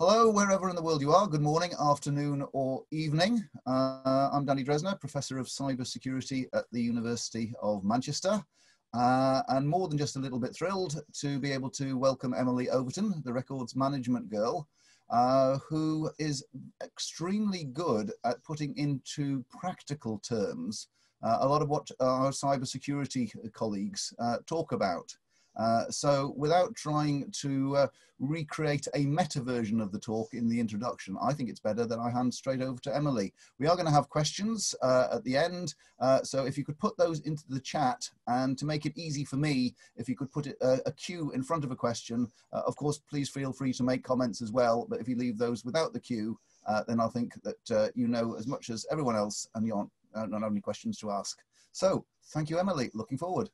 Hello, wherever in the world you are. Good morning, afternoon, or evening. Uh, I'm Danny Dresner, Professor of Cybersecurity at the University of Manchester. Uh, and more than just a little bit thrilled to be able to welcome Emily Overton, the records management girl, uh, who is extremely good at putting into practical terms uh, a lot of what our cybersecurity colleagues uh, talk about. Uh, so without trying to uh, recreate a meta version of the talk in the introduction, I think it's better that I hand straight over to Emily. We are going to have questions uh, at the end, uh, so if you could put those into the chat and to make it easy for me, if you could put it, uh, a queue in front of a question, of course, please feel free to make comments as well, but if you leave those without the queue, then I think that you know as much as everyone else and you aren't, not only questions to ask. So thank you, Emily. Looking forward.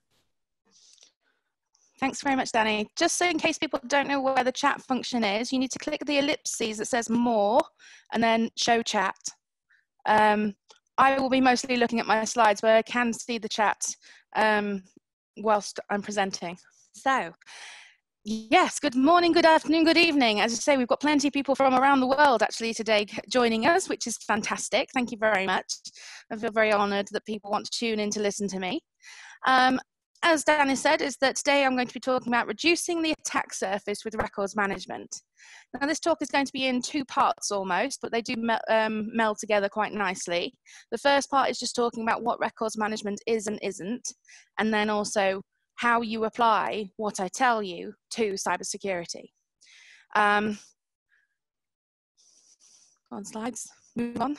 Thanks very much, Danny. Just so in case people don't know where the chat function is, you need to click the ellipses that says more and then show chat. Um, I will be mostly looking at my slides, but I can see the chat um, whilst I'm presenting. So, yes, good morning, good afternoon, good evening. As I say, we've got plenty of people from around the world actually today joining us, which is fantastic. Thank you very much. I feel very honoured that people want to tune in to listen to me. Um, as Danny said, is that today I'm going to be talking about reducing the attack surface with records management. Now, this talk is going to be in two parts almost, but they do um, meld together quite nicely. The first part is just talking about what records management is and isn't, and then also how you apply what I tell you to cybersecurity. Um, on slides, move on.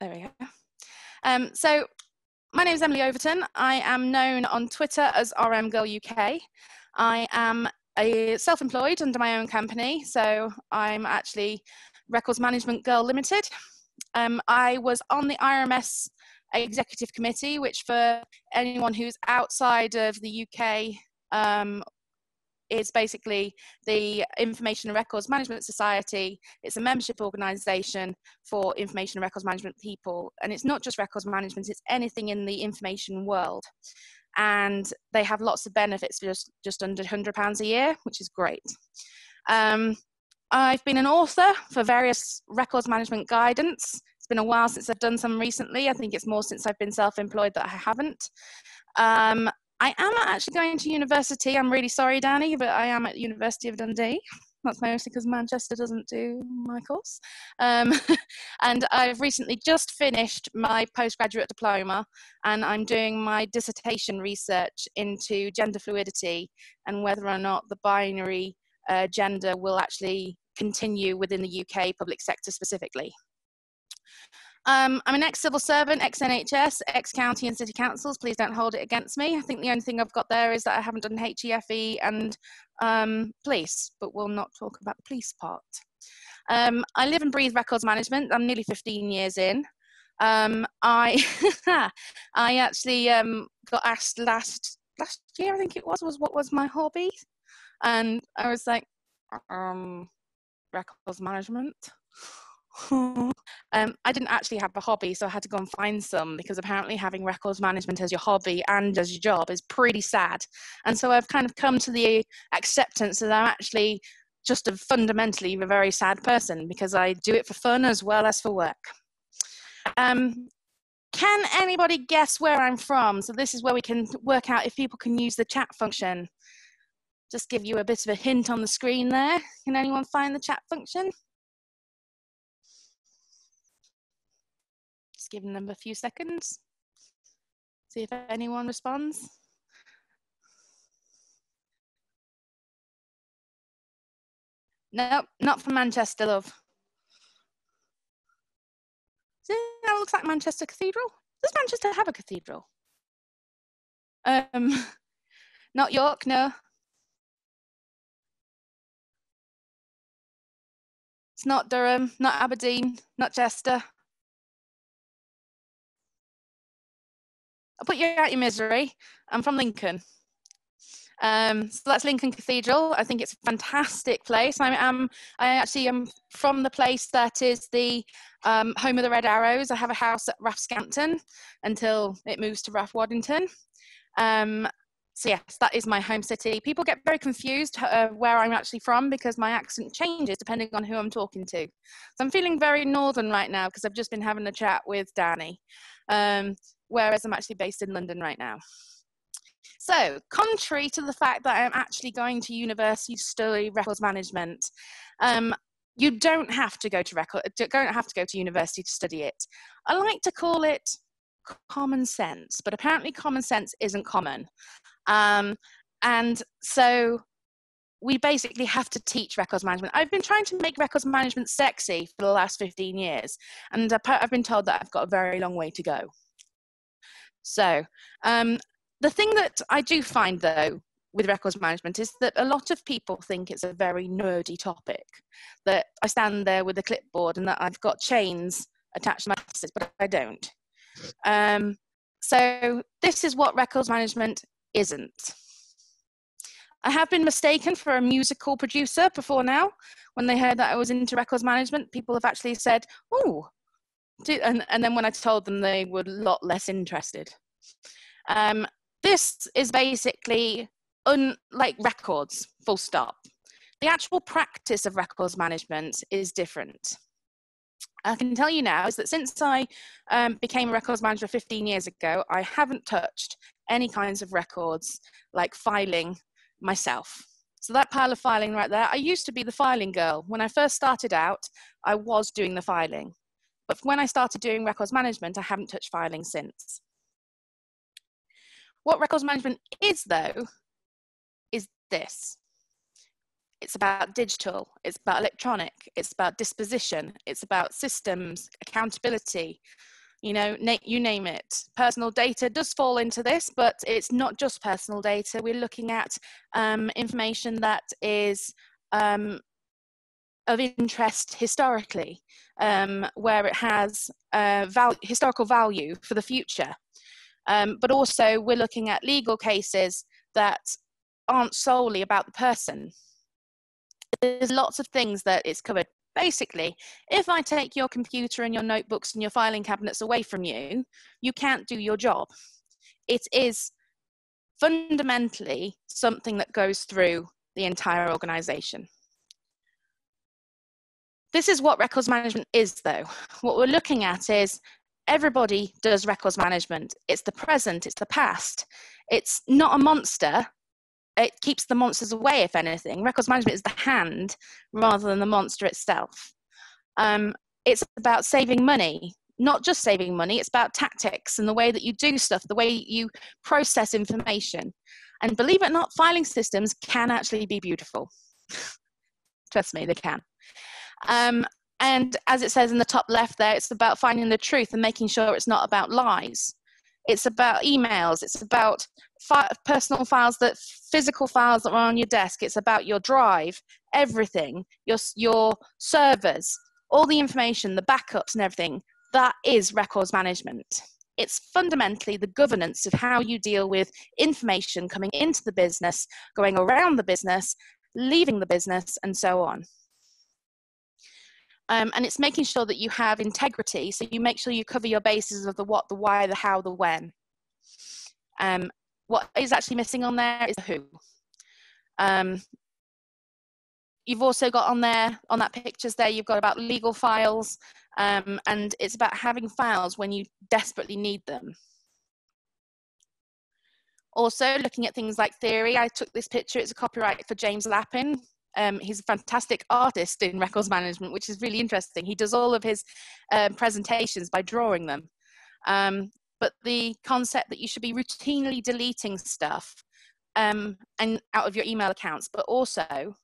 There we go. Um, so my name is Emily Overton. I am known on Twitter as RM Girl UK. I am a self-employed under my own company, so I'm actually Records Management Girl Limited. Um, I was on the IRMS executive committee, which for anyone who's outside of the UK um, is basically the Information and Records Management Society. It's a membership organisation for information and records management people. And it's not just records management, it's anything in the information world. And they have lots of benefits for just, just under £100 a year, which is great. Um, I've been an author for various records management guidance. It's been a while since I've done some recently. I think it's more since I've been self employed that I haven't. Um, I am actually going to university. I'm really sorry, Danny, but I am at the University of Dundee. That's mostly because Manchester doesn't do my course. Um, and I've recently just finished my postgraduate diploma, and I'm doing my dissertation research into gender fluidity and whether or not the binary uh, gender will actually continue within the UK public sector specifically. Um, I'm an ex-civil servant, ex-NHS, ex-county and city councils. Please don't hold it against me. I think the only thing I've got there is that I haven't done HEFE and um, police, but we'll not talk about the police part. Um, I live and breathe records management. I'm nearly 15 years in. Um, I I actually um, got asked last last year, I think it was, was what was my hobby, and I was like, um, records management. um, I didn't actually have a hobby, so I had to go and find some because apparently having records management as your hobby and as your job is pretty sad. And so I've kind of come to the acceptance that I'm actually just a fundamentally a very sad person because I do it for fun as well as for work. Um, can anybody guess where I'm from? So this is where we can work out if people can use the chat function. Just give you a bit of a hint on the screen there. Can anyone find the chat function? Giving them a few seconds. See if anyone responds. Nope, not from Manchester, love. See, that looks like Manchester Cathedral. Does Manchester have a cathedral? Um, not York, no. It's not Durham, not Aberdeen, not Chester. I'll put you out your misery. I'm from Lincoln. Um, so that's Lincoln Cathedral. I think it's a fantastic place. I am, I actually am from the place that is the um, home of the Red Arrows. I have a house at RAF Scampton until it moves to RAF Waddington. Um, so yes, that is my home city. People get very confused uh, where I'm actually from because my accent changes depending on who I'm talking to. So I'm feeling very northern right now because I've just been having a chat with Danny, um, whereas I'm actually based in London right now. So, contrary to the fact that I'm actually going to university to study records management, um, you don't have to go to record, don't have to go to university to study it. I like to call it common sense, but apparently common sense isn't common. Um, and so we basically have to teach records management. I've been trying to make records management sexy for the last 15 years, and I've been told that I've got a very long way to go. So, um, the thing that I do find though with records management is that a lot of people think it's a very nerdy topic. That I stand there with a clipboard and that I've got chains attached to my desk, but I don't. Um, so this is what records management isn't. I have been mistaken for a musical producer before now. When they heard that I was into records management, people have actually said, "Oh," and, and then when I told them, they were a lot less interested. Um, this is basically unlike records, full stop. The actual practice of records management is different. I can tell you now is that since I um, became a records manager 15 years ago, I haven't touched any kinds of records like filing myself. So that pile of filing right there, I used to be the filing girl. When I first started out, I was doing the filing. But when I started doing records management, I haven't touched filing since. What records management is, though, is this. It's about digital, it's about electronic, it's about disposition, it's about systems, accountability, you know, you name it. Personal data does fall into this, but it's not just personal data. We're looking at um, information that is um, of interest historically, um, where it has uh, val- historical value for the future. Um, but also, we're looking at legal cases that aren't solely about the person. There's lots of things that it's covered. Basically, if I take your computer and your notebooks and your filing cabinets away from you, you can't do your job. It is fundamentally something that goes through the entire organization. This is what records management is, though. What we're looking at is everybody does records management. It's the present, it's the past. It's not a monster. It keeps the monsters away, if anything. Records management is the hand rather than the monster itself. Um, it's about saving money, not just saving money, it's about tactics and the way that you do stuff, the way you process information. And believe it or not, filing systems can actually be beautiful. Trust me, they can. Um, and as it says in the top left there, it's about finding the truth and making sure it's not about lies. It's about emails. It's about fi- personal files that physical files that are on your desk. It's about your drive, everything, your your servers, all the information, the backups, and everything. That is records management. It's fundamentally the governance of how you deal with information coming into the business, going around the business, leaving the business, and so on. Um, and it's making sure that you have integrity. So you make sure you cover your bases of the what, the why, the how, the when. Um, what is actually missing on there is the who. Um, you've also got on there, on that pictures there, you've got about legal files, um, and it's about having files when you desperately need them. Also, looking at things like theory, I took this picture, it's a copyright for James Lappin, um, he's a fantastic artist in records management, which is really interesting. He does all of his um, presentations by drawing them. Um, but the concept that you should be routinely deleting stuff um, and out of your email accounts, but also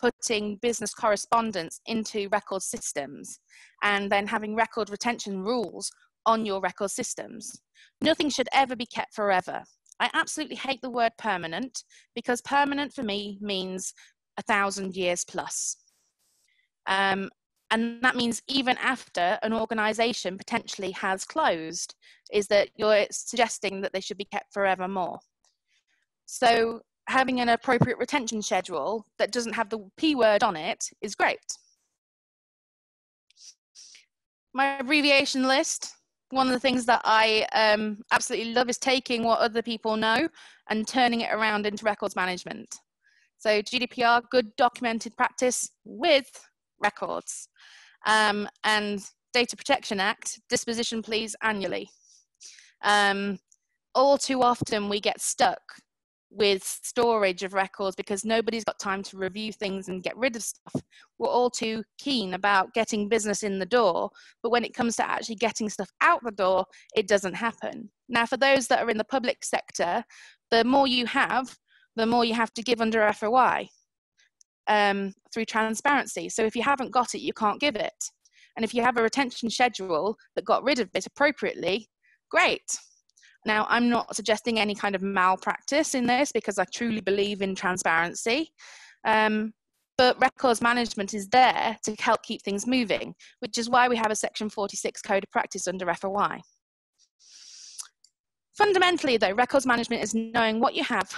putting business correspondence into record systems and then having record retention rules on your record systems. Nothing should ever be kept forever. I absolutely hate the word permanent because permanent for me means a thousand years plus. Um, and that means even after an organization potentially has closed, is that you're suggesting that they should be kept forevermore. So having an appropriate retention schedule that doesn't have the P word on it is great. My abbreviation list, one of the things that I um, absolutely love is taking what other people know and turning it around into records management. So GDPR, good documented practice with records. Um, and Data Protection Act, disposition please annually. Um, all too often we get stuck with storage of records because nobody's got time to review things and get rid of stuff. We're all too keen about getting business in the door, but when it comes to actually getting stuff out the door, it doesn't happen. Now, for those that are in the public sector, the more you have, the more you have to give under FOI um, through transparency. So if you haven't got it, you can't give it. And if you have a retention schedule that got rid of it appropriately, great now, I'm not suggesting any kind of malpractice in this because I truly believe in transparency. Um, but records management is there to help keep things moving, which is why we have a Section 46 Code of Practice under FOI. Fundamentally, though, records management is knowing what you have,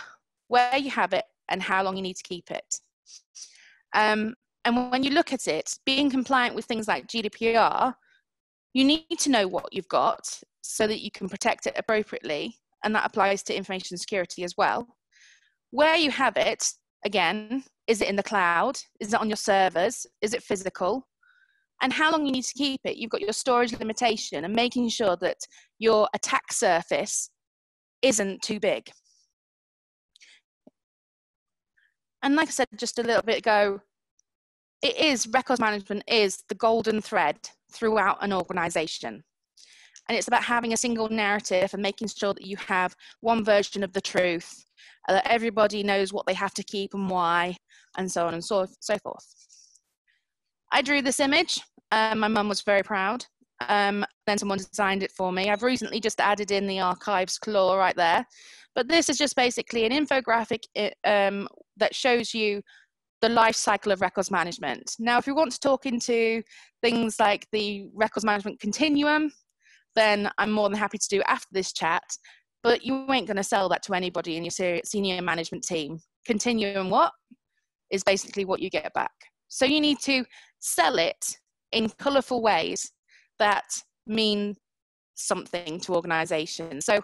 where you have it, and how long you need to keep it. Um, and when you look at it, being compliant with things like GDPR, you need to know what you've got so that you can protect it appropriately. And that applies to information security as well. Where you have it, again, is it in the cloud? Is it on your servers? Is it physical? And how long you need to keep it. You've got your storage limitation and making sure that your attack surface isn't too big. And like I said just a little bit ago, it is records management is the golden thread throughout an organization. And it's about having a single narrative and making sure that you have one version of the truth, uh, that everybody knows what they have to keep and why, and so on and so, so forth. I drew this image. Um, my mum was very proud. Um, then someone designed it for me. I've recently just added in the archives claw right there. But this is just basically an infographic um, that shows you the life cycle of records management. Now, if you want to talk into things like the records management continuum, then I'm more than happy to do after this chat. But you ain't going to sell that to anybody in your senior management team. Continuum what is basically what you get back. So you need to sell it in colourful ways that mean something to organizations. So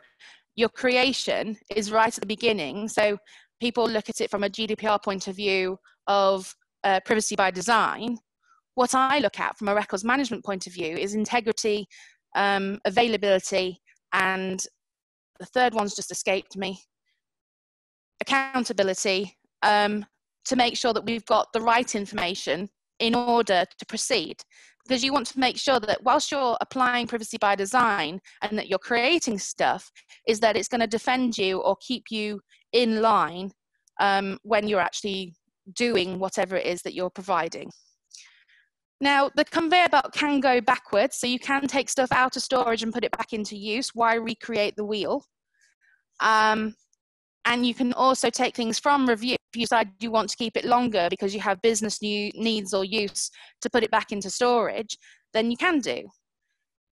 your creation is right at the beginning. So people look at it from a GDPR point of view of uh, privacy by design. What I look at from a records management point of view is integrity um, availability, and the third one's just escaped me accountability um, to make sure that we've got the right information in order to proceed. Because you want to make sure that whilst you're applying privacy by design and that you're creating stuff, is that it's going to defend you or keep you in line um, when you're actually doing whatever it is that you're providing. Now, the conveyor belt can go backwards, so you can take stuff out of storage and put it back into use. Why recreate the wheel? Um, and you can also take things from review if you decide you want to keep it longer because you have business new needs or use to put it back into storage, then you can do.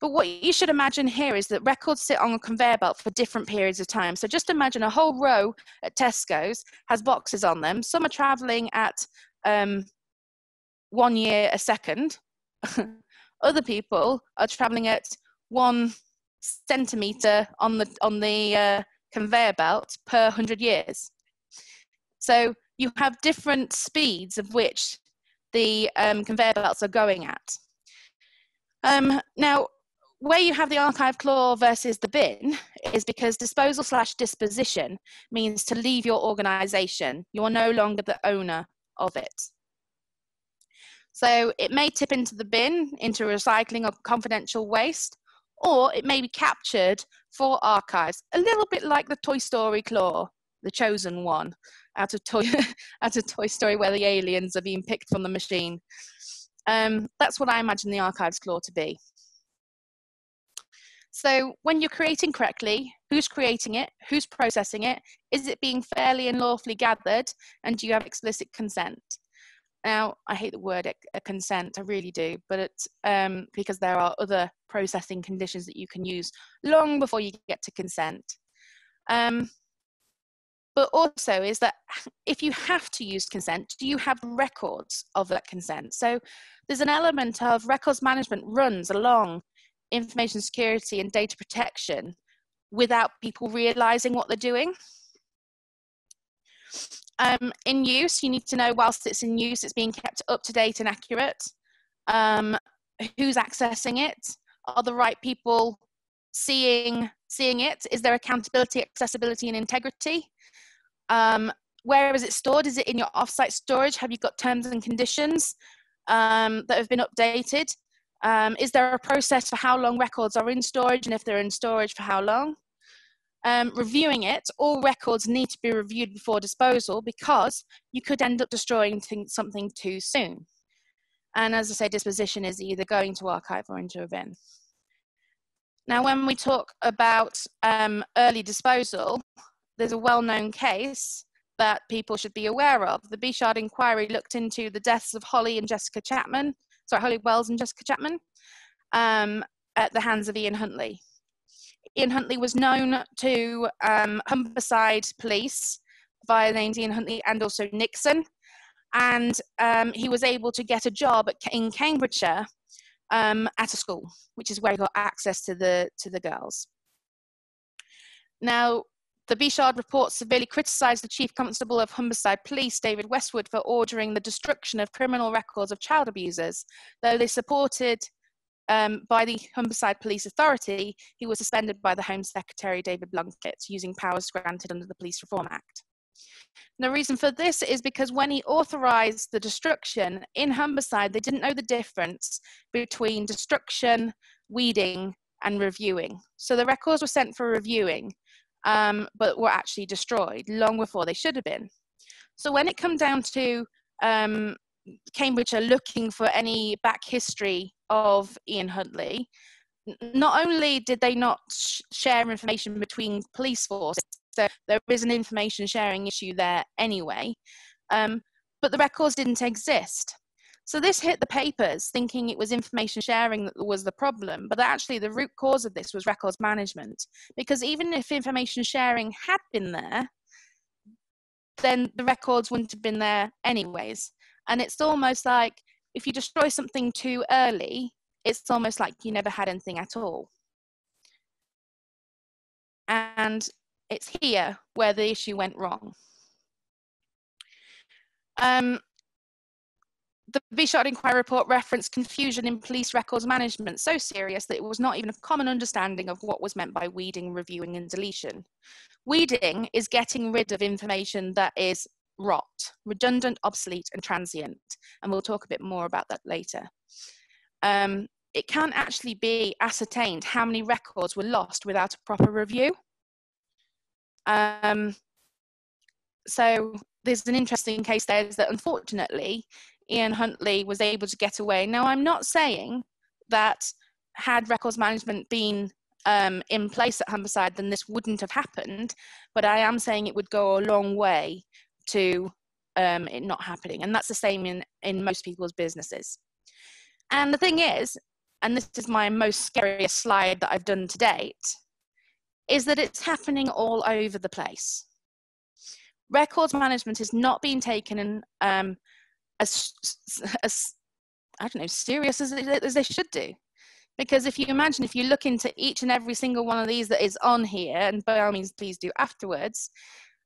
But what you should imagine here is that records sit on a conveyor belt for different periods of time. So just imagine a whole row at Tesco's has boxes on them. Some are traveling at um, one year a second. Other people are traveling at one centimeter on the on the uh, conveyor belt per 100 years. So you have different speeds of which the um, conveyor belts are going at. Um, now, where you have the archive claw versus the bin is because disposal slash disposition means to leave your organization. You are no longer the owner of it. So it may tip into the bin, into recycling of confidential waste, or it may be captured for archives, a little bit like the Toy Story claw, the chosen one, out of Toy, out of Toy Story where the aliens are being picked from the machine. Um, that's what I imagine the archives claw to be. So when you're creating correctly, who's creating it, who's processing it, is it being fairly and lawfully gathered, and do you have explicit consent? Now, I hate the word a consent, I really do, but it's um, because there are other processing conditions that you can use long before you get to consent. Um, but also is that if you have to use consent, do you have records of that consent? So there's an element of records management runs along information security and data protection without people realizing what they're doing. Um, in use, you need to know whilst it's in use, it's being kept up to date and accurate. Um, who's accessing it? Are the right people seeing seeing it? Is there accountability, accessibility, and integrity? Um, where is it stored? Is it in your offsite storage? Have you got terms and conditions um, that have been updated? Um, is there a process for how long records are in storage and if they're in storage for how long? Um, reviewing it, all records need to be reviewed before disposal because you could end up destroying something too soon. And as I say, disposition is either going to archive or into a bin. Now, when we talk about um, early disposal, there's a well-known case that people should be aware of. The Bichard inquiry looked into the deaths of Holly and Jessica Chapman, sorry, Holly Wells and Jessica Chapman, um, at the hands of Ian Huntley. Ian Huntley was known to um, Humberside police via names Ian Huntley and also Nixon, and um, he was able to get a job in Cambridgeshire um, at a school, which is where he got access to the to the girls. Now, the Bichard report severely criticised the Chief Constable of Humberside Police, David Westwood, for ordering the destruction of criminal records of child abusers. Though they supported um, by the Humberside Police Authority, he was suspended by the Home Secretary David Blunkett using powers granted under the Police Reform Act. And the reason for this is because when he authorised the destruction in Humberside, they didn't know the difference between destruction, weeding, and reviewing. So the records were sent for reviewing, um, but were actually destroyed long before they should have been. So when it comes down to um, Cambridge are looking for any back history of Ian Huntley, not only did they not sh- share information between police forces, so there is an information sharing issue there anyway, um, but the records didn't exist. So this hit the papers thinking it was information sharing that was the problem, but actually the root cause of this was records management. Because even if information sharing had been there, then the records wouldn't have been there anyways. And it's almost like if you destroy something too early, it's almost like you never had anything at all. And it's here where the issue went wrong. Um, the Bichard Inquiry report referenced confusion in police records management so serious that it was not even a common understanding of what was meant by weeding, reviewing, and deletion. Weeding is getting rid of information that is rot, redundant, obsolete, and transient. And we'll talk a bit more about that later. Um, it can't actually be ascertained how many records were lost without a proper review. Um, so there's an interesting case there is that unfortunately Ian Huntley was able to get away. Now I'm not saying that had records management been um, in place at Humberside, then this wouldn't have happened. But I am saying it would go a long way to um, it not happening, and that's the same in in most people's businesses. And the thing is, and this is my most scariest slide that I've done to date, is that it's happening all over the place. Records management is not being taken in, um, as, as, I don't know, serious as, as they should do. Because if you imagine, if you look into each and every single one of these that is on here, and by all means, please do afterwards,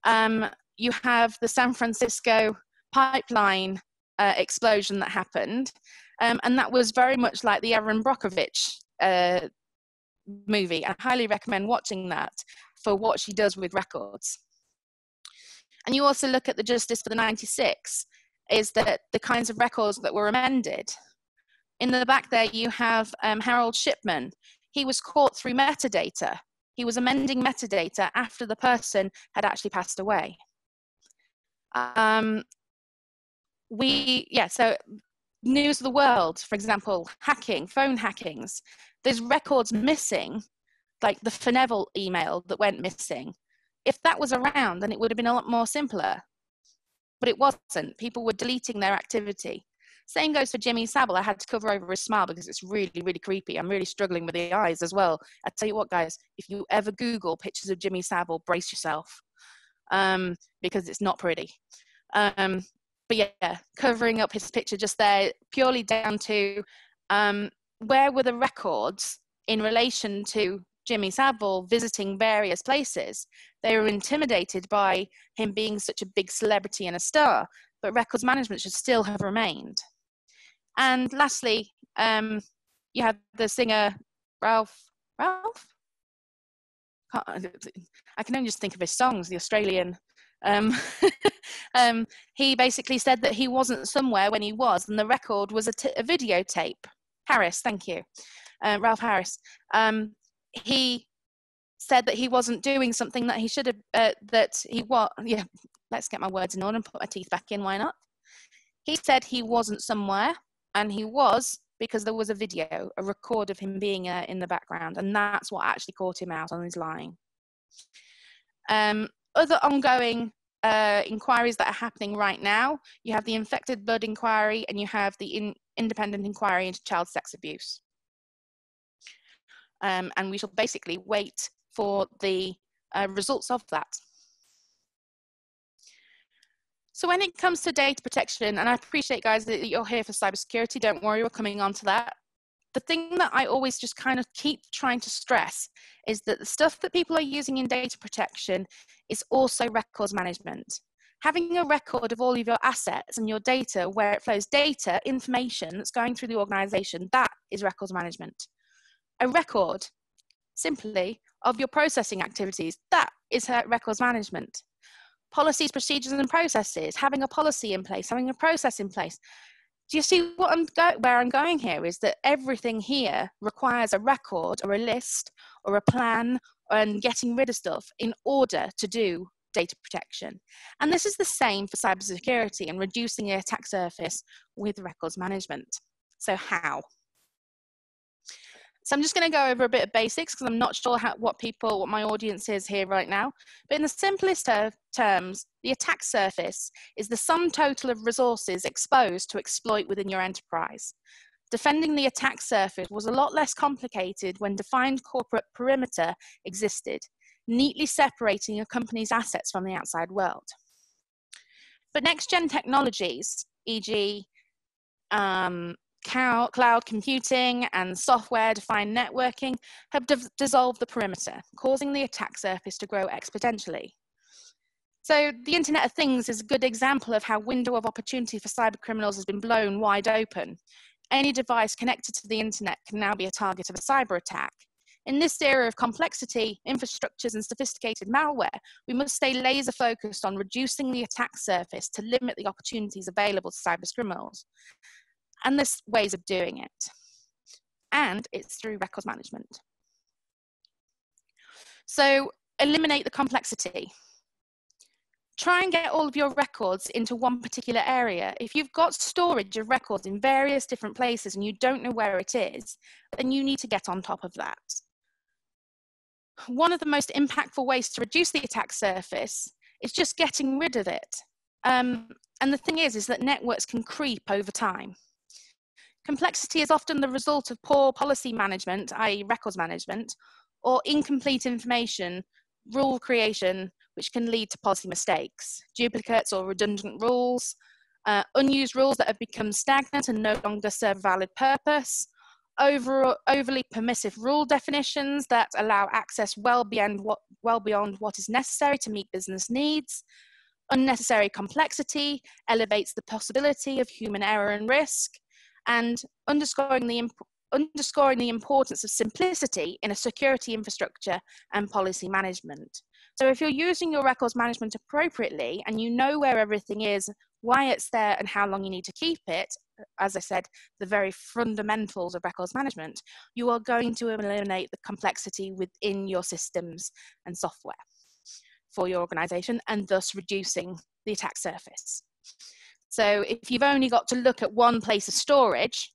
um, you have the San Francisco pipeline uh, explosion that happened. Um, and that was very much like the Erin Brockovich uh, movie. I highly recommend watching that for what she does with records. And you also look at the Justice for the 96, is that the kinds of records that were amended. In the back there, you have um, Harold Shipman. He was caught through metadata. He was amending metadata after the person had actually passed away. Um, we, yeah, so news of the world, for example, hacking, phone hackings, there's records missing, like the For Neville email that went missing. If that was around, then it would have been a lot more simpler. But it wasn't. People were deleting their activity. Same goes for Jimmy Savile. I had to cover over his smile because it's really, really creepy. I'm really struggling with the eyes as well. I tell you what, guys, if you ever Google pictures of Jimmy Savile, brace yourself um, because it's not pretty. Um, but yeah, covering up his picture just there purely down to um, where were the records in relation to Jimmy Savile visiting various places. They were intimidated by him being such a big celebrity and a star, but records management should still have remained. And lastly, um, you had the singer Rolf. Rolf? I can only just think of his songs, the Australian. Um, um, he basically said that he wasn't somewhere when he was, and the record was a, videotape. Harris, thank you, uh, Rolf Harris. Um, he said that he wasn't doing something that he should have, uh, that he was, yeah, let's get my words in order and put my teeth back in, why not? He said he wasn't somewhere, and he was because there was a video, a record of him being uh, in the background, and that's what actually caught him out on his lying. Um, other ongoing uh, inquiries that are happening right now, you have the infected blood inquiry and you have the in independent inquiry into child sex abuse. Um, and we shall basically wait for the uh, results of that. So when it comes to data protection, and I appreciate guys that you're here for cybersecurity, don't worry, we're coming on to that. The thing that I always just kind of keep trying to stress is that the stuff that people are using in data protection is also records management. Having a record of all of your assets and your data, where it flows data, information that's going through the organization, that is records management. A record, simply, of your processing activities, that is her records management policies, procedures, and processes, having a policy in place, having a process in place. Do you see what I'm go- where I'm going here? Is that everything here requires a record or a list or a plan and getting rid of stuff in order to do data protection. And this is the same for cybersecurity and reducing the attack surface with records management. So, how? So I'm just going to go over a bit of basics because I'm not sure how, what people, what my audience is here right now. But in the simplest ter terms, the attack surface is the sum total of resources exposed to exploit within your enterprise. Defending the attack surface was a lot less complicated when defined corporate perimeter existed, neatly separating a company's assets from the outside world. But next gen technologies, e.g., um, cloud computing and software defined networking have dissolved the perimeter, causing the attack surface to grow exponentially. So the Internet of Things is a good example of how window of opportunity for cyber criminals has been blown wide open. Any device connected to the Internet can now be a target of a cyber attack. In this era of complexity, infrastructures, and sophisticated malware, we must stay laser focused on reducing the attack surface to limit the opportunities available to cyber criminals. And there's ways of doing it. And it's through records management. So eliminate the complexity. Try and get all of your records into one particular area. If you've got storage of records in various different places and you don't know where it is, then you need to get on top of that. One of the most impactful ways to reduce the attack surface is just getting rid of it. Um, and the thing is, is that networks can creep over time. Complexity is often the result of poor policy management, i.e., records management, or incomplete information, rule creation, which can lead to policy mistakes, duplicates or redundant rules, uh, unused rules that have become stagnant and no longer serve a valid purpose, over, overly permissive rule definitions that allow access well beyond, what, well beyond what is necessary to meet business needs, unnecessary complexity elevates the possibility of human error and risk, and underscoring the, underscoring the importance of simplicity in a security infrastructure and policy management. So if you're using your records management appropriately and you know where everything is, why it's there and how long you need to keep it, as I said, the very fundamentals of records management, you are going to eliminate the complexity within your systems and software for your organization and thus reducing the attack surface. So if you've only got to look at one place of storage,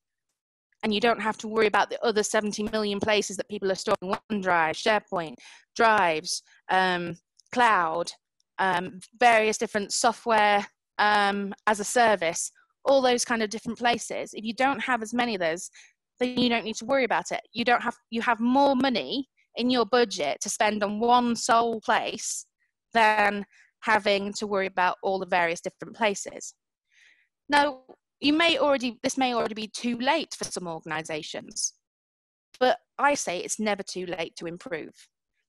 and you don't have to worry about the other 70 million places that people are storing OneDrive, SharePoint, drives, um, cloud, um, various different software um, as a service, all those kind of different places. If you don't have as many of those, then you don't need to worry about it. You don't have you have more money in your budget to spend on one sole place than having to worry about all the various different places. Now, you may already, this may already be too late for some organizations. But I say it's never too late to improve.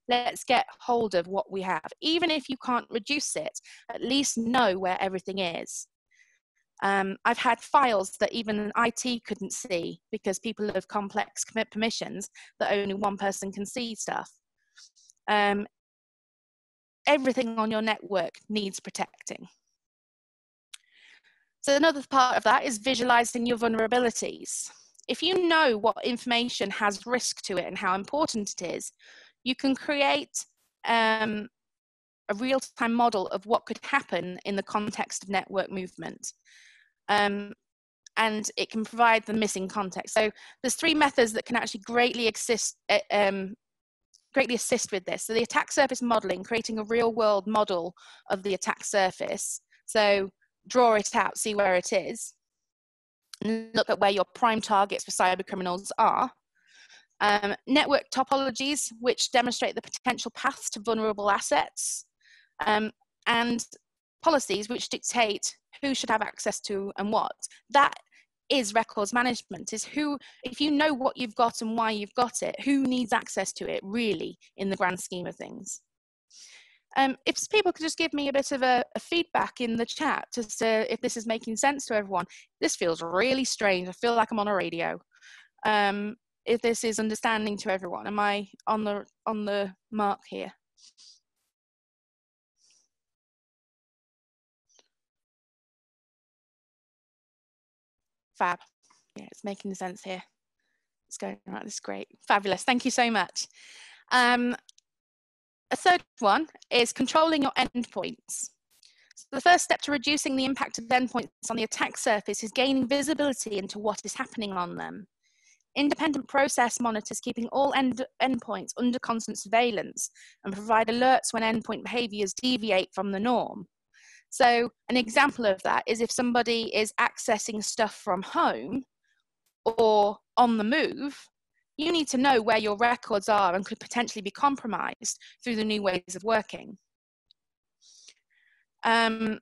Let's get hold of what we have. Even if you can't reduce it, at least know where everything is. Um, I've had files that even IT couldn't see because people have complex commit permissions that only one person can see stuff. Um, everything on your network needs protecting. So another part of that is visualizing your vulnerabilities. If you know what information has risk to it and how important it is, you can create um, a real-time model of what could happen in the context of network movement. Um, and it can provide the missing context. So there's three methods that can actually greatly assist, eh, um, greatly assist with this. So the attack surface modeling, creating a real world model of the attack surface. So draw it out, see where it is, look at where your prime targets for cyber criminals are. Um, network topologies, which demonstrate the potential paths to vulnerable assets, um, and policies which dictate who should have access to and what. That is records management is who if you know what you've got and why you've got it who needs access to it really in the grand scheme of things um, if people could just give me a bit of a, a feedback in the chat to say if this is making sense to everyone. This feels really strange. I feel like I'm on a radio. Um, if this is understanding to everyone, am I on the on the mark here? Fab. Yeah, it's making sense here. It's going right. This is great. Fabulous. Thank you so much. Um, a third one is controlling your endpoints. So the first step to reducing the impact of endpoints on the attack surface is gaining visibility into what is happening on them. Independent process monitors keeping all end endpoints under constant surveillance and provide alerts when endpoint behaviors deviate from the norm. So an example of that is if somebody is accessing stuff from home or on the move, you need to know where your records are and could potentially be compromised through the new ways of working. Um,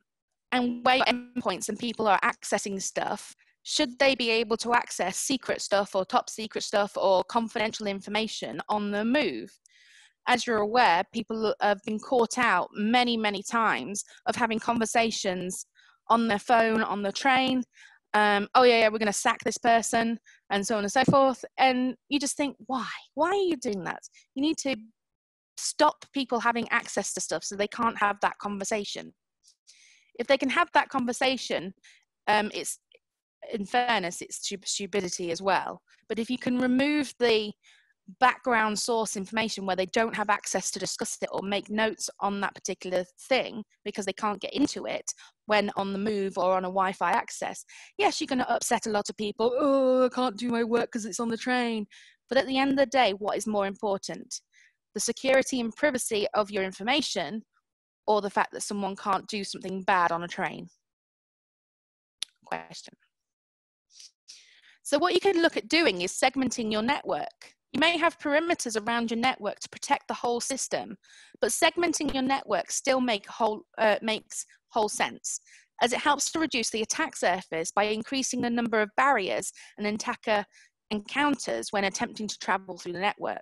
and where endpoints and people are accessing stuff, should they be able to access secret stuff or top secret stuff or confidential information on the move? As you're aware, people have been caught out many, many times of having conversations on their phone, on the train, um, oh yeah, yeah, we're going to sack this person, and so on and so forth. And you just think, why? Why are you doing that? You need to stop people having access to stuff so they can't have that conversation. If they can have that conversation, um, it's in fairness, it's stupidity as well. But if you can remove the background source information where they don't have access to discuss it or make notes on that particular thing because they can't get into it when on the move or on a Wi-Fi access. Yes, you're going to upset a lot of people. Oh, I can't do my work because it's on the train. But at the end of the day, what is more important? The security and privacy of your information or the fact that someone can't do something bad on a train? Question. So what you can look at doing is segmenting your network. You may have perimeters around your network to protect the whole system, but segmenting your network still make whole, uh, makes whole sense, as it helps to reduce the attack surface by increasing the number of barriers an attacker encounters when attempting to travel through the network.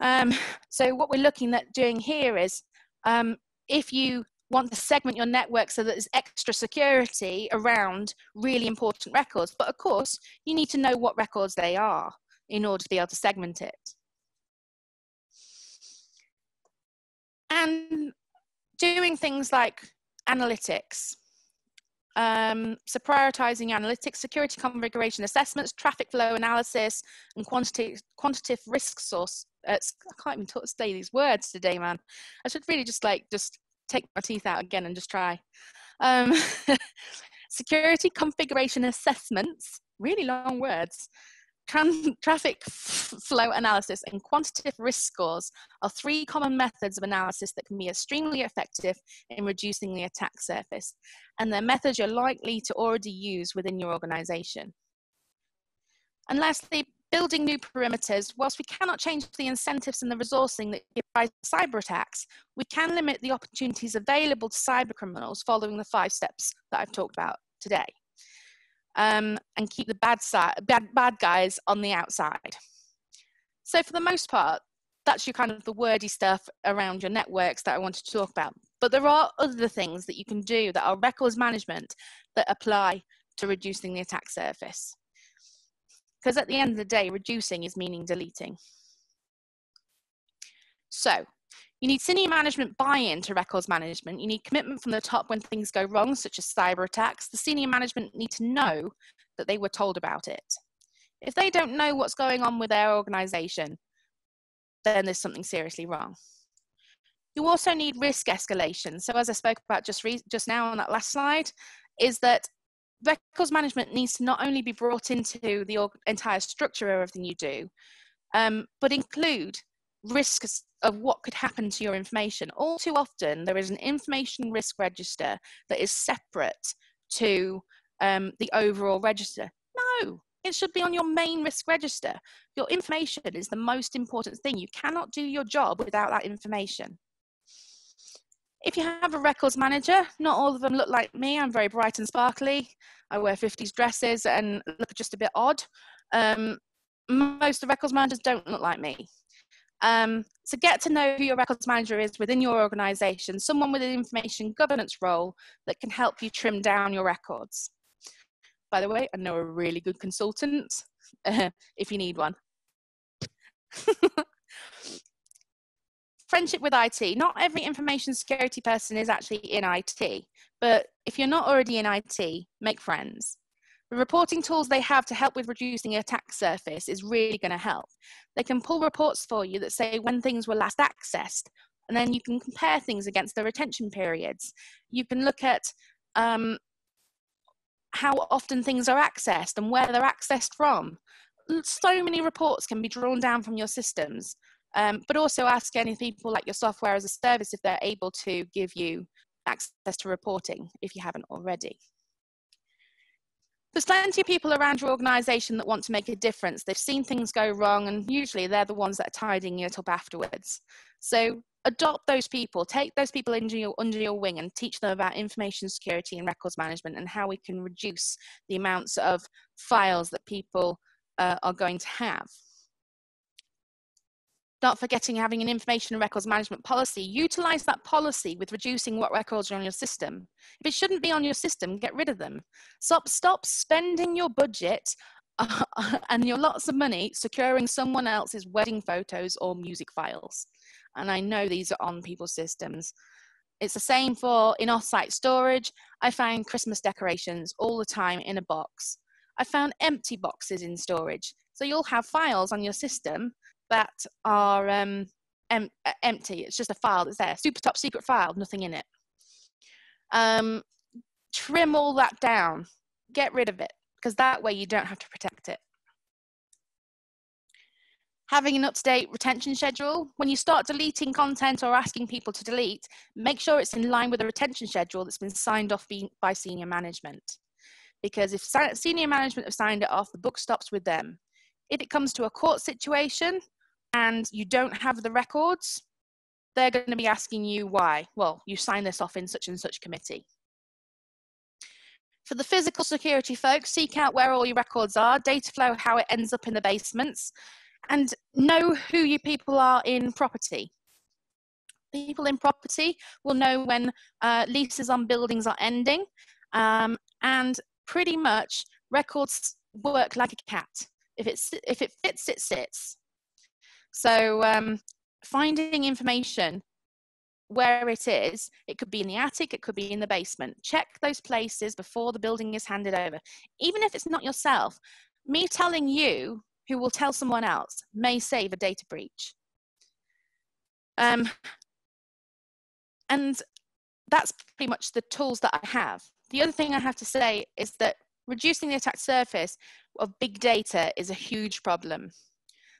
Um, so what we're looking at doing here is um, if you want to segment your network so that there's extra security around really important records, but of course you need to know what records they are in order to be able to segment it. And doing things like analytics. Um, so prioritizing analytics, security configuration assessments, traffic flow analysis, and quantitative, quantitative risk source. Uh, I can't even talk, say these words today, man. I should really just like, just take my teeth out again and just try. Um, security configuration assessments, really long words, traffic flow analysis and quantitative risk scores are three common methods of analysis that can be extremely effective in reducing the attack surface, and they're methods you're likely to already use within your organization. And lastly, building new perimeters. Whilst we cannot change the incentives and the resourcing that give rise to cyber attacks, we can limit the opportunities available to cyber criminals following the five steps that I've talked about today. Um, and keep the bad, side, bad, bad guys on the outside. So for the most part, that's your kind of the wordy stuff around your networks that I wanted to talk about. But there are other things that you can do that are records management that apply to reducing the attack surface. Because at the end of the day, reducing is meaning deleting. So you need senior management buy-in to records management. You need commitment from the top when things go wrong, such as cyber attacks. The senior management need to know that they were told about it. If they don't know what's going on with their organization, then there's something seriously wrong. You also need risk escalation. So as I spoke about just, just now on that last slide, is that records management needs to not only be brought into the entire structure of everything you do, um, but include risks of what could happen to your information. All too often, there is an information risk register that is separate to um, the overall register. No, it should be on your main risk register. Your information is the most important thing. You cannot do your job without that information. If you have a records manager, not all of them look like me. I'm very bright and sparkly. I wear 50s dresses and look just a bit odd. Um, most of the records managers don't look like me. Um, so get to know who your records manager is within your organization, someone with an information governance role that can help you trim down your records by the way. I know a really good consultant uh, if you need one. Friendship with IT. Not every information security person is actually in IT, but if you're not already in IT, make friends. The reporting tools they have to help with reducing attack surface is really going to help. They can pull reports for you that say when things were last accessed, and then you can compare things against the retention periods. You can look at um, how often things are accessed and where they're accessed from. So many reports can be drawn down from your systems, um, but also ask any people like your software as a service if they're able to give you access to reporting if you haven't already. There's plenty of people around your organization that want to make a difference. They've seen things go wrong, and usually they're the ones that are tidying it up afterwards. So adopt those people, take those people under your, under your wing and teach them about information security and records management and how we can reduce the amounts of files that people uh, are going to have. Not forgetting having an information and records management policy. Utilize that policy with reducing what records are on your system. If it shouldn't be on your system, get rid of them. Stop, stop spending your budget and your lots of money securing someone else's wedding photos or music files and I know these are on people's systems. It's the same for in off-site storage. I find Christmas decorations all the time in a box. I found empty boxes in storage. So you'll have files on your system that are um, em empty. It's just a file that's there, super top secret file, nothing in it. Um, trim all that down, get rid of it, because that way you don't have to protect it having an up-to-date retention schedule. When you start deleting content or asking people to delete, make sure it's in line with a retention schedule that's been signed off by senior management. Because if senior management have signed it off, the book stops with them. If it comes to a court situation and you don't have the records, they're going to be asking you why. Well, you signed this off in such and such committee. For the physical security folks, seek out where all your records are, data flow, how it ends up in the basements, and know who you people are in property. People in property will know when uh, leases on buildings are ending, um, and pretty much records work like a cat. If, it's, if it fits, it sits. So um, finding information where it is, it could be in the attic, it could be in the basement. Check those places before the building is handed over. Even if it's not yourself, me telling you who will tell someone else may save a data breach. Um, and that's pretty much the tools that I have. The other thing I have to say is that reducing the attack surface of big data is a huge problem.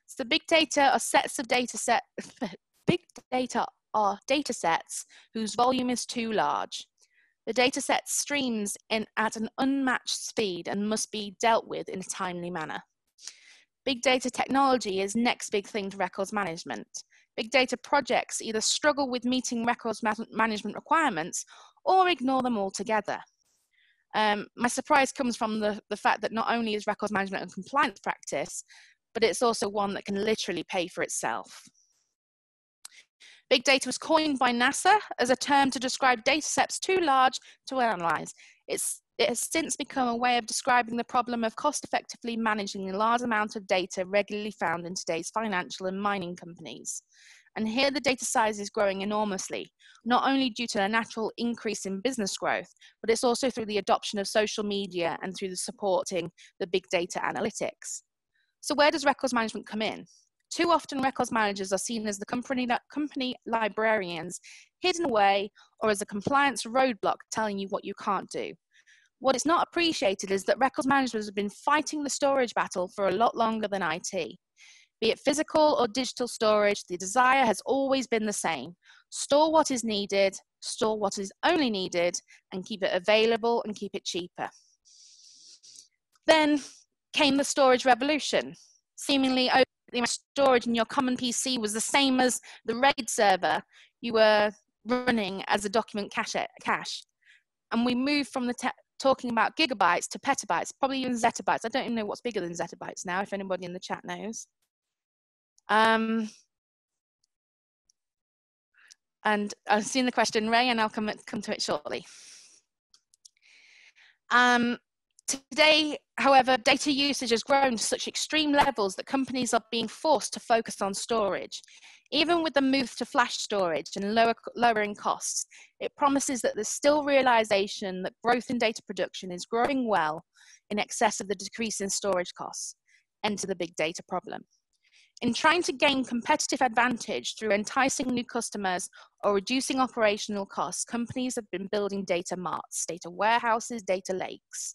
So big data are sets of data set, big data are data sets whose volume is too large. The data set streams in, at an unmatched speed and must be dealt with in a timely manner. Big data technology is next big thing to records management. Big data projects either struggle with meeting records management requirements or ignore them altogether. Um, my surprise comes from the, the fact that not only is records management a compliance practice, but it's also one that can literally pay for itself. Big data was coined by NASA as a term to describe data sets too large to analyze. It's, it has since become a way of describing the problem of cost effectively managing the large amount of data regularly found in today's financial and mining companies. And here the data size is growing enormously, not only due to a natural increase in business growth, but it's also through the adoption of social media and through the supporting the big data analytics. So where does records management come in? Too often records managers are seen as the company, company librarians hidden away or as a compliance roadblock telling you what you can't do. What is not appreciated is that records managers have been fighting the storage battle for a lot longer than IT. Be it physical or digital storage, the desire has always been the same. Store what is needed, store what is only needed, and keep it available and keep it cheaper. Then came the storage revolution. Seemingly, the storage in your common PC was the same as the RAID server you were running as a document cache. And we moved from the talking about gigabytes to petabytes, probably even zettabytes. I don't even know what's bigger than zettabytes now, if anybody in the chat knows. Um, and I've seen the question, Ray, and I'll come, come to it shortly. Um, Today, however, data usage has grown to such extreme levels that companies are being forced to focus on storage. Even with the move to flash storage and lower, lowering costs, it promises that there's still realization that growth in data production is growing well in excess of the decrease in storage costs. Enter the big data problem. In trying to gain competitive advantage through enticing new customers or reducing operational costs, companies have been building data marts, data warehouses, data lakes.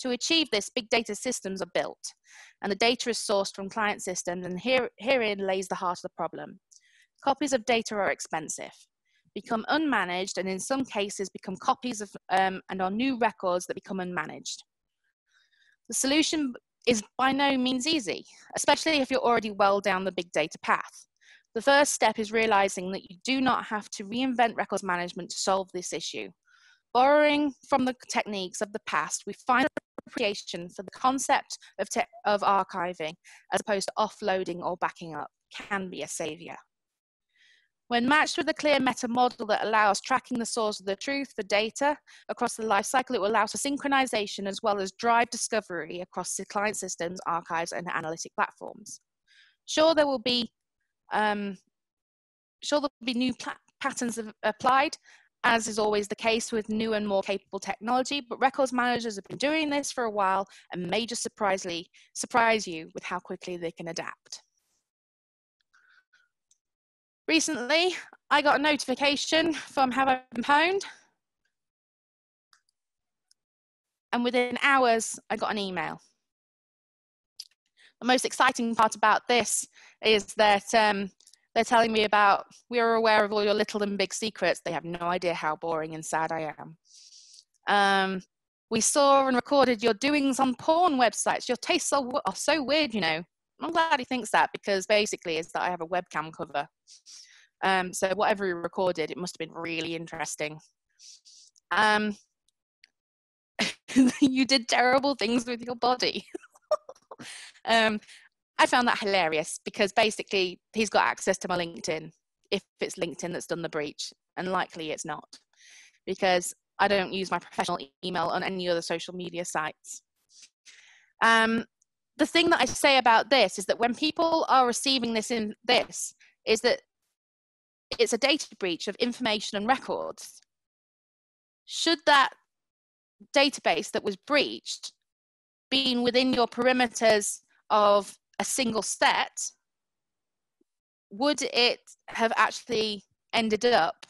To achieve this, big data systems are built, and the data is sourced from client systems, and here, herein lays the heart of the problem. Copies of data are expensive, become unmanaged, and in some cases become copies of um, and are new records that become unmanaged. The solution is by no means easy, especially if you're already well down the big data path. The first step is realizing that you do not have to reinvent records management to solve this issue. Borrowing from the techniques of the past, we find appreciation for the concept of, of archiving as opposed to offloading or backing up can be a savior. When matched with a clear meta model that allows tracking the source of the truth for data across the lifecycle, it will allow for synchronization as well as drive discovery across the client systems, archives, and analytic platforms. Sure, there will be um, sure there'll be new patterns applied, as is always the case with new and more capable technology, but records managers have been doing this for a while and may just surprisingly surprise you with how quickly they can adapt. Recently, I got a notification from Have I Been Pwned? And within hours, I got an email. The most exciting part about this is that um, they're telling me about, we are aware of all your little and big secrets. They have no idea how boring and sad I am. Um, we saw and recorded your doings on porn websites. Your tastes are, are so weird, you know. I'm glad he thinks that because basically is that I have a webcam cover. Um, so whatever he recorded, it must have been really interesting. Um, you did terrible things with your body. um, I found that hilarious because basically he's got access to my LinkedIn if it's LinkedIn that's done the breach, and likely it's not because I don't use my professional email on any other social media sites. Um, the thing that I say about this is that when people are receiving this in this is that it's a data breach of information and records. Should that database that was breached been within your perimeters of a single set, would it have actually ended up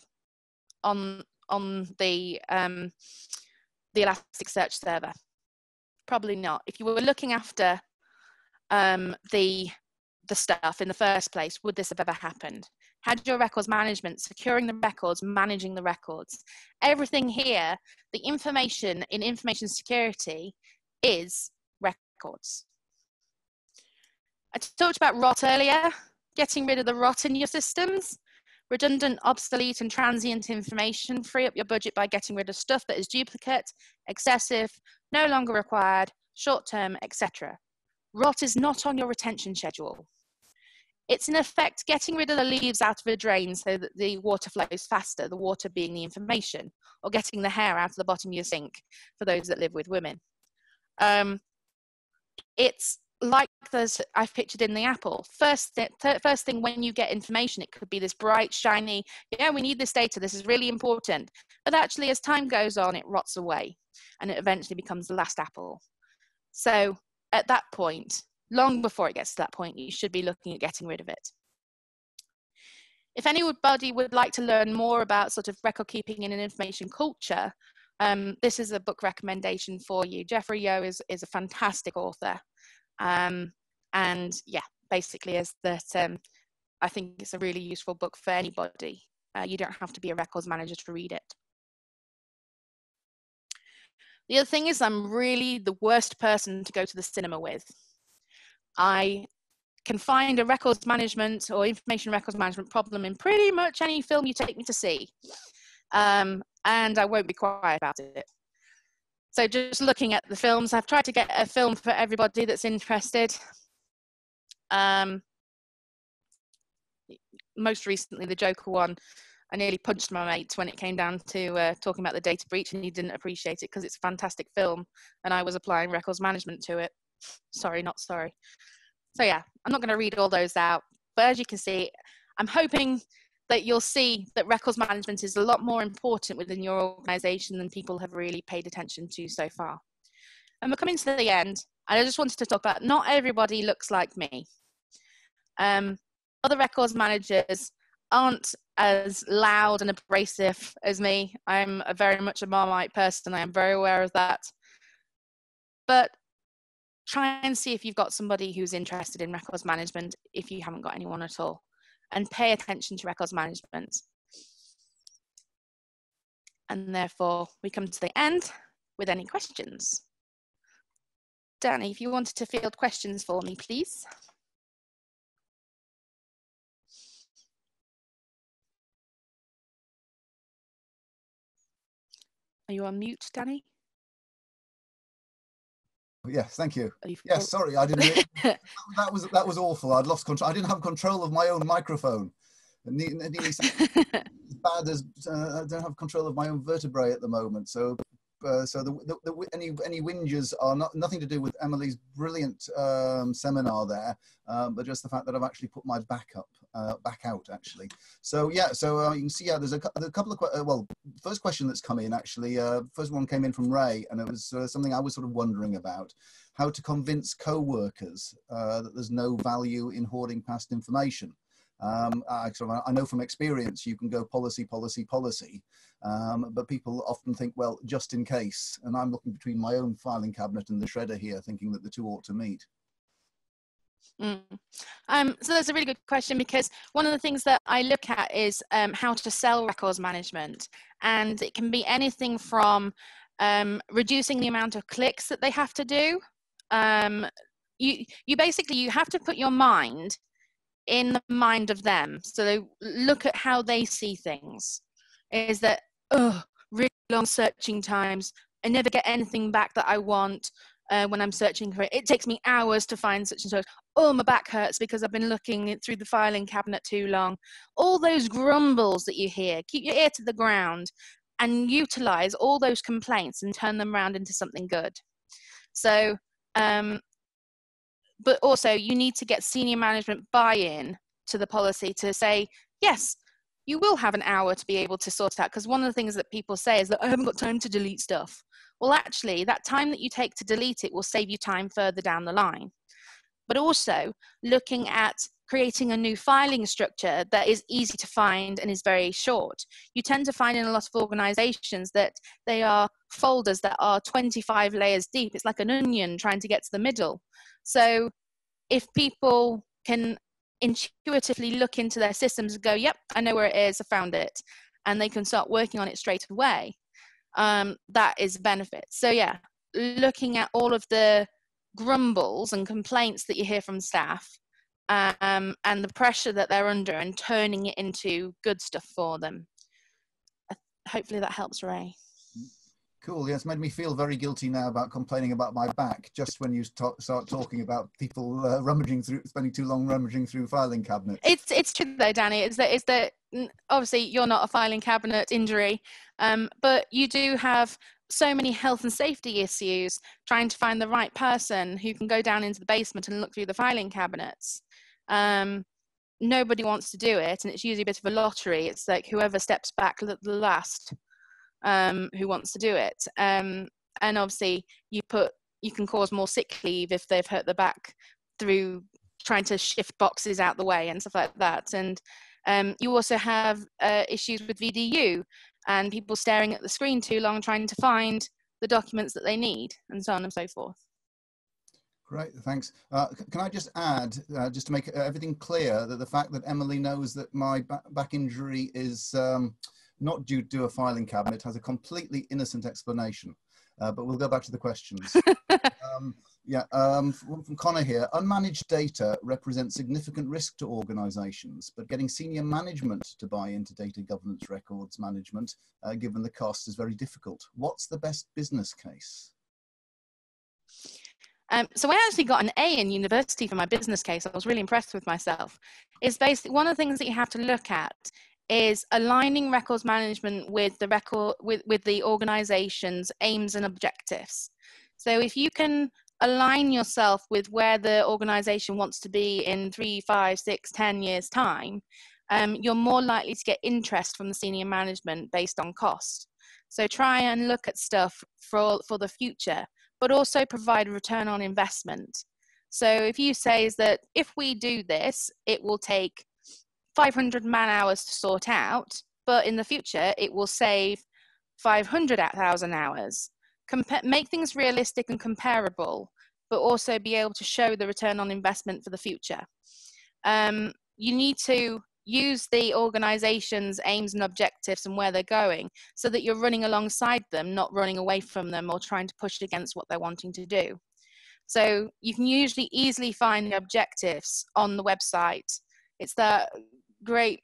on on the um, the Elasticsearch server? Probably not. If you were looking after um, the the stuff in the first place, would this have ever happened? Had your records management, securing the records, managing the records, everything here, the information in information security is records. I talked about rot earlier, getting rid of the rot in your systems. redundant, obsolete, and transient information. Free up your budget by getting rid of stuff that is duplicate, excessive, no longer required, short term, etc. Rot is not on your retention schedule. It's in effect getting rid of the leaves out of a drain so that the water flows faster, the water being the information, or getting the hair out of the bottom of your sink for those that live with women. Um, it's like there's I've pictured in the apple. First, th- first thing when you get information, it could be this bright, shiny. Yeah, we need this data. This is really important. But actually, as time goes on, it rots away, and it eventually becomes the last apple. So at that point, long before it gets to that point, you should be looking at getting rid of it. If anybody would like to learn more about sort of record keeping in an information culture, um, this is a book recommendation for you. Geoffrey Yeo is, is a fantastic author. Um, and yeah, basically is that um, I think it's a really useful book for anybody. Uh, you don't have to be a records manager to read it. The other thing is I'm really the worst person to go to the cinema with. I can find a records management or information records management problem in pretty much any film you take me to see. Um, and I won't be quiet about it. So just looking at the films, I've tried to get a film for everybody that's interested. Um, most recently, the Joker one, I nearly punched my mate when it came down to uh, talking about the data breach, and he didn't appreciate it because it's a fantastic film, and I was applying records management to it. Sorry, not sorry. So yeah, I'm not going to read all those out, but as you can see, I'm hoping that you'll see that records management is a lot more important within your organization than people have really paid attention to so far. And we're coming to the end, and I just wanted to talk about not everybody looks like me. Um, other records managers aren't as loud and abrasive as me. I'm a very much a Marmite person. I am very aware of that. But try and see if you've got somebody who's interested in records management if you haven't got anyone at all and pay attention to records management. And therefore, we come to the end with any questions. Danny, if you wanted to field questions for me, please. Are you on mute, Danny? Yes, thank you. Yes, sorry, I didn't. that was that was awful. I'd lost control. I didn't have control of my own microphone. as bad as uh, I don't have control of my own vertebrae at the moment. So uh, so the, the, the, any any whinges are not nothing to do with Emily's brilliant um, seminar there, um, but just the fact that I've actually put my back up, uh, back out actually. So yeah, so uh, you can see yeah, there's a, a couple of uh, well, first question that's come in actually. Uh, first one came in from Ray, and it was uh, something I was sort of wondering about how to convince co-workers that there's no value in hoarding past information. Um, I, I, know from experience you can go policy, policy, policy, um, but people often think, well, just in case. And I'm looking between my own filing cabinet and the shredder here, thinking that the two ought to meet. Mm. Um, so that's a really good question because one of the things that I look at is um, how to sell records management, and it can be anything from um, reducing the amount of clicks that they have to do. Um, you you basically you have to put your mind in the mind of them. So they look at how they see things. Is that, oh, really long searching times. I never get anything back that I want uh, when I'm searching for it. It takes me hours to find such and such. Oh, my back hurts because I've been looking through the filing cabinet too long. All those grumbles that you hear, keep your ear to the ground and utilize all those complaints and turn them around into something good. So um, but also you need to get senior management buy-in to the policy to say yes you will have an hour to be able to sort it out because one of the things that people say is that i haven't got time to delete stuff well actually that time that you take to delete it will save you time further down the line but also looking at creating a new filing structure that is easy to find and is very short. You tend to find in a lot of organizations that they are folders that are 25 layers deep. It's like an onion trying to get to the middle. So if people can intuitively look into their systems and go, yep, I know where it is, I found it, and they can start working on it straight away, um, that is a benefit. So, yeah, looking at all of the grumbles and complaints that you hear from staff um, and the pressure that they're under and turning it into good stuff for them. Hopefully that helps, Ray. Cool. Yes, made me feel very guilty now about complaining about my back. Just when you start talking about people uh, rummaging through, spending too long rummaging through filing cabinets. It's it's true though, Danny. Is that is that obviously you're not a filing cabinet injury, um, but you do have so many health and safety issues trying to find the right person who can go down into the basement and look through the filing cabinets. Um, nobody wants to do it, and it's usually a bit of a lottery. It's like whoever steps back the last um, who wants to do it. Um, and obviously, you put you can cause more sick leave if they've hurt the back through trying to shift boxes out the way and stuff like that. And um, you also have uh, issues with VDU and people staring at the screen too long trying to find the documents that they need and so on and so forth. Great, thanks. Uh, can I just add, uh, just to make everything clear, that the fact that Emily knows that my back injury is um, not due to a filing cabinet, has a completely innocent explanation. Uh, but we'll go back to the questions. um, yeah, um, from, from, Connor here, unmanaged data represents significant risk to organizations, but getting senior management to buy into data governance records management, uh, given the cost, is very difficult. What's the best business case? Um, so I actually got an A in university for my business case. I was really impressed with myself. It's basically one of the things that you have to look at is aligning records management with the record with, with the organization's aims and objectives. So if you can align yourself with where the organization wants to be in three, five, six, ten years time, um, you're more likely to get interest from the senior management based on cost. So try and look at stuff for, for the future, but also provide a return on investment. So if you say is that if we do this, it will take 500 man hours to sort out, but in the future it will save 500,000 hours. Compa- make things realistic and comparable, but also be able to show the return on investment for the future. Um, you need to use the organization's aims and objectives and where they're going so that you're running alongside them, not running away from them or trying to push against what they're wanting to do. So you can usually easily find the objectives on the website. It's that great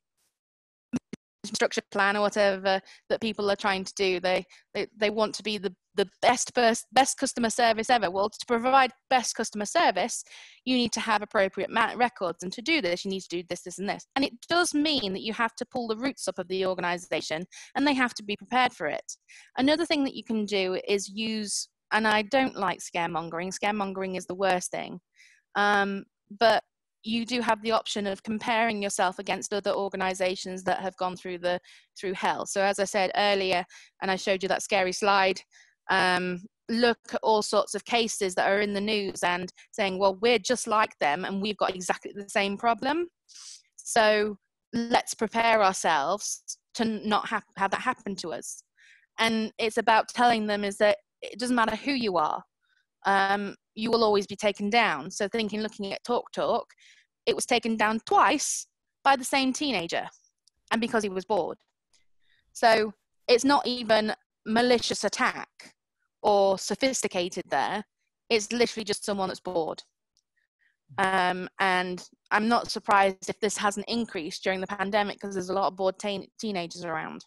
structure plan or whatever that people are trying to do. They they, they want to be the the best best best customer service ever. Well to provide best customer service you need to have appropriate records. And to do this you need to do this this and this. And it does mean that you have to pull the roots up of the organization and they have to be prepared for it. Another thing that you can do is use and i don't like scaremongering. Scaremongering is the worst thing. Um, but you do have the option of comparing yourself against other organizations that have gone through the through hell. So as i said earlier and i showed you that scary slide um, look at all sorts of cases that are in the news and saying well we're just like them and we've got exactly the same problem. So let's prepare ourselves to not have, have that happen to us. And it's about telling them is that it doesn't matter who you are. Um, you will always be taken down. So thinking, looking at Talk Talk, it was taken down twice by the same teenager and because he was bored. So it's not even malicious attack or sophisticated there. It's literally just someone that's bored. Um, and I'm not surprised if this hasn't increased during the pandemic because there's a lot of bored teen- teenagers around.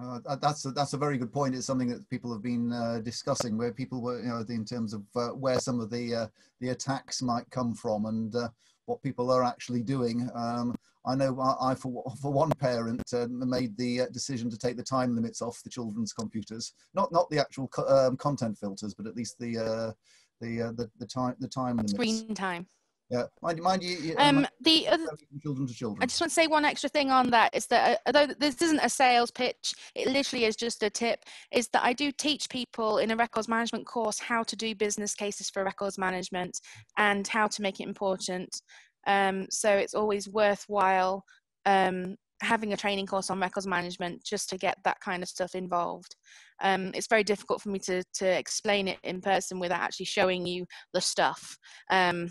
Uh, that's a, that's a very good point. It's something that people have been uh, discussing, where people were, you know, in terms of uh, where some of the uh, the attacks might come from and uh, what people are actually doing. Um, I know I, I, for for one parent, uh, made the decision to take the time limits off the children's computers, not not the actual co um, content filters, but at least the the, the the time the time limits. Screen time. Yeah, mind, mind you. you um, the other, children to children. I just want to say one extra thing on that is that uh, although this isn't a sales pitch, it literally is just a tip. Is that I do teach people in a records management course how to do business cases for records management and how to make it important. Um, so it's always worthwhile um, having a training course on records management just to get that kind of stuff involved. Um, it's very difficult for me to, to explain it in person without actually showing you the stuff. Um,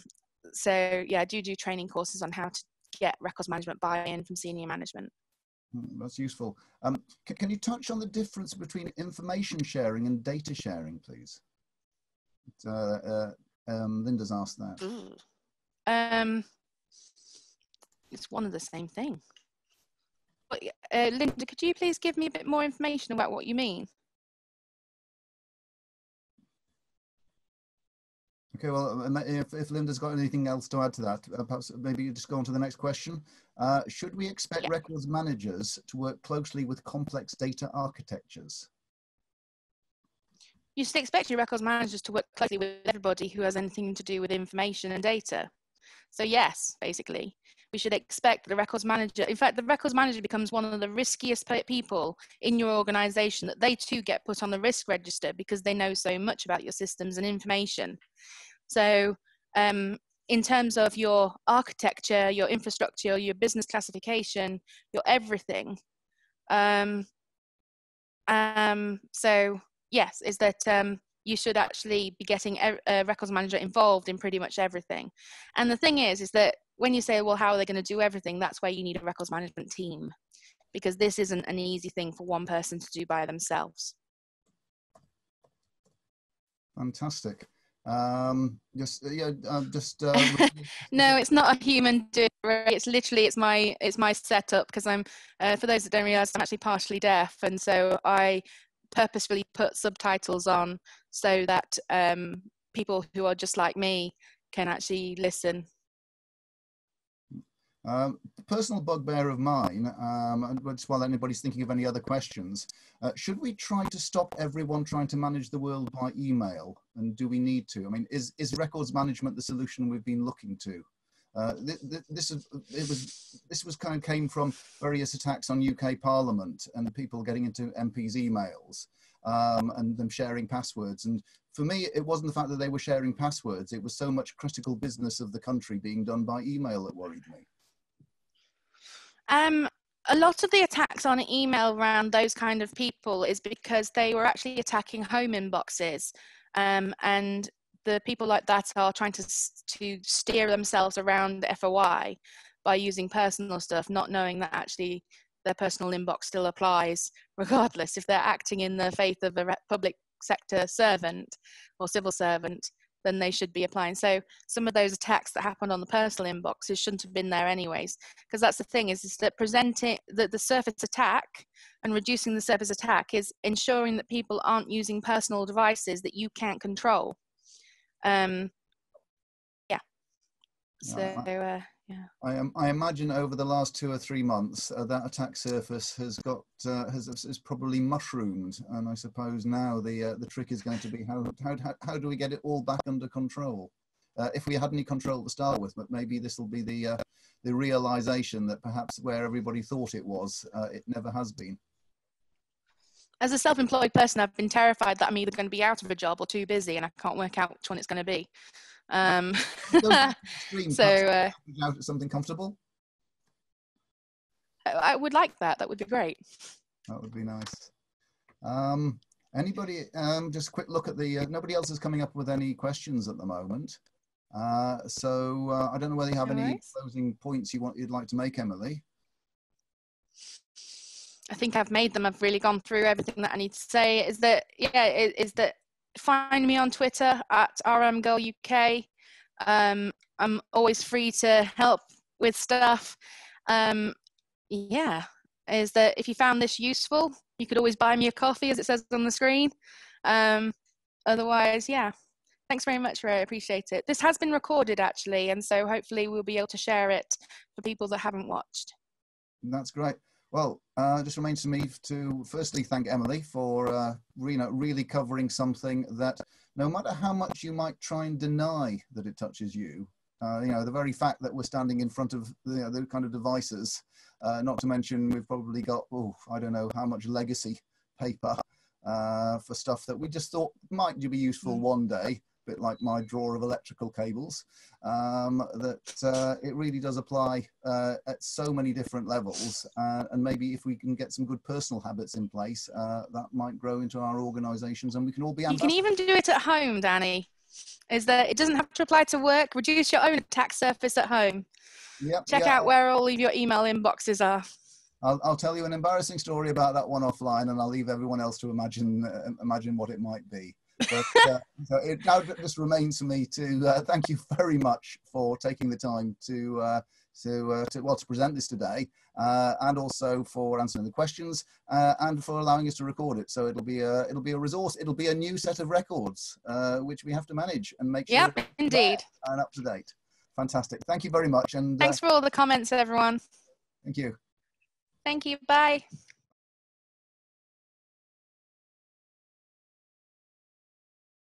so yeah, I do do training courses on how to get records management buy-in from senior management. Hmm, that's useful. Um, can, can, you touch on the difference between information sharing and data sharing, please? Uh, uh, um, Linda's asked that. Um, it's one of the same thing. But, uh, Linda, could you please give me a bit more information about what you mean? Okay, well, um, if, if Linda's got anything else to add to that, uh, perhaps maybe you just go on to the next question. Uh, should we expect yeah. records managers to work closely with complex data architectures? You should expect your records managers to work closely with everybody who has anything to do with information and data. So yes, basically, we should expect the records manager, in fact, the records manager becomes one of the riskiest people in your organization that they too get put on the risk register because they know so much about your systems and information. So um, in terms of your architecture, your infrastructure, your business classification, your everything. Um, um, so yes, is that um, you should actually be getting a, a, records manager involved in pretty much everything. And the thing is, is that when you say, well, how are they going to do everything? That's where you need a records management team because this isn't an easy thing for one person to do by themselves. Fantastic. Um, just yeah, uh, just. Uh, no, it's not a human doing. It's literally it's my it's my setup because I'm. Uh, for those that don't realize, I'm actually partially deaf, and so I purposefully put subtitles on so that um, people who are just like me can actually listen um, personal bugbear of mine, um, just while anybody's thinking of any other questions, uh, should we try to stop everyone trying to manage the world by email? And do we need to? I mean, is, is records management the solution we've been looking to? Uh, th th this is it was this was kind of came from various attacks on UK Parliament and people getting into MPs' emails um, and them sharing passwords. And for me, it wasn't the fact that they were sharing passwords; it was so much critical business of the country being done by email that worried me. Um, a lot of the attacks on email around those kind of people is because they were actually attacking home inboxes. Um, and the people like that are trying to, to steer themselves around the FOI by using personal stuff, not knowing that actually their personal inbox still applies, regardless if they're acting in the faith of a public sector servant or civil servant then they should be applying. So some of those attacks that happened on the personal inboxes shouldn't have been there anyways, because that's the thing is, is that presenting the, the surface attack and reducing the surface attack is ensuring that people aren't using personal devices that you can't control. Um, yeah. So uh, yeah. I, um, I imagine over the last two or three months, uh, that attack surface has got uh, has, has probably mushroomed, and I suppose now the uh, the trick is going to be how, how how do we get it all back under control? Uh, if we had any control to start with, but maybe this will be the uh, the realization that perhaps where everybody thought it was, uh, it never has been. As a self-employed person, I've been terrified that I'm either going to be out of a job or too busy, and I can't work out which one it's going to be. Um, so uh, something comfortable. I would like that. That would be great. That would be nice. Um, anybody? Um, just a quick look at the. Uh, nobody else is coming up with any questions at the moment. Uh, so uh, I don't know whether you have any closing points you want you'd like to make, Emily. I think I've made them. I've really gone through everything that I need to say. Is that yeah? Is, is that find me on Twitter at rmgirluk. Um, I'm always free to help with stuff. Um, yeah, is that if you found this useful, you could always buy me a coffee, as it says on the screen. Um, otherwise, yeah, thanks very much, Ray. I appreciate it. This has been recorded actually, and so hopefully we'll be able to share it for people that haven't watched. That's great. Well, uh, just remains to me to firstly thank Emily for uh, you know, really covering something that no matter how much you might try and deny that it touches you, uh, you know, the very fact that we're standing in front of you know, the kind of devices, uh, not to mention we've probably got, oh, I don't know how much legacy paper uh, for stuff that we just thought might be useful mm. one day, bit like my drawer of electrical cables, um, that uh, it really does apply uh, at so many different levels. Uh, and maybe if we can get some good personal habits in place, uh, that might grow into our organizations and we can all be You can even do it at home, Danny. Is that it doesn't have to apply to work. Reduce your own attack surface at home. Yep, Check out where all of your email inboxes are. I'll, I'll tell you an embarrassing story about that one offline, and I'll leave everyone else to imagine uh, imagine what it might be. But, uh, so it now just remains for me to uh, thank you very much for taking the time to uh, to, uh, to well to present this today, uh, and also for answering the questions uh, and for allowing us to record it. So it'll be a it'll be a resource. It'll be a new set of records which we have to manage and make sure. Yep, indeed. And up to date. Fantastic. Thank you very much. And thanks for all the comments, everyone. Thank you. Thank you. Bye.